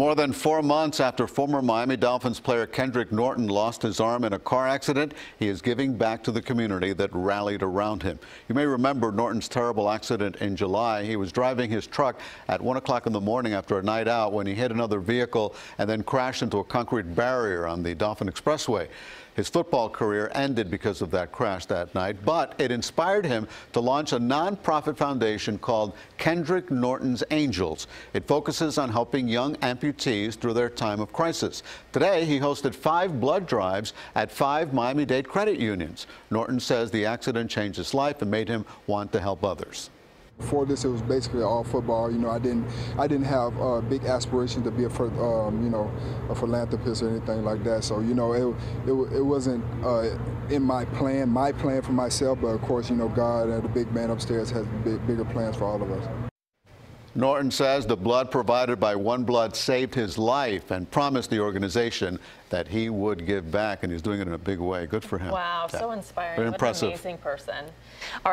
More than four months after former Miami Dolphins player Kendrick Norton lost his arm in a car accident, he is giving back to the community that rallied around him. You may remember Norton's terrible accident in July. He was driving his truck at 1 o'clock in the morning after a night out when he hit another vehicle and then crashed into a concrete barrier on the Dolphin Expressway. His football career ended because of that crash that night, but it inspired him to launch a nonprofit foundation called Kendrick Norton's Angels. It focuses on helping young amputees through their time of crisis. Today, he hosted five blood drives at five Miami-Dade credit unions. Norton says the accident changed his life and made him want to help others. Before this, it was basically all football. You know, I didn't, I didn't have uh, big aspirations to be a, um, you know, a philanthropist or anything like that. So, you know, it, it, it wasn't uh, in my plan, my plan for myself. But of course, you know, God and the big man upstairs has big, bigger plans for all of us. Norton says the blood provided by OneBlood saved his life and promised the organization that he would give back, and he's doing it in a big way. Good for him. Wow, yeah. so inspiring. Very impressive. What an amazing person. All right.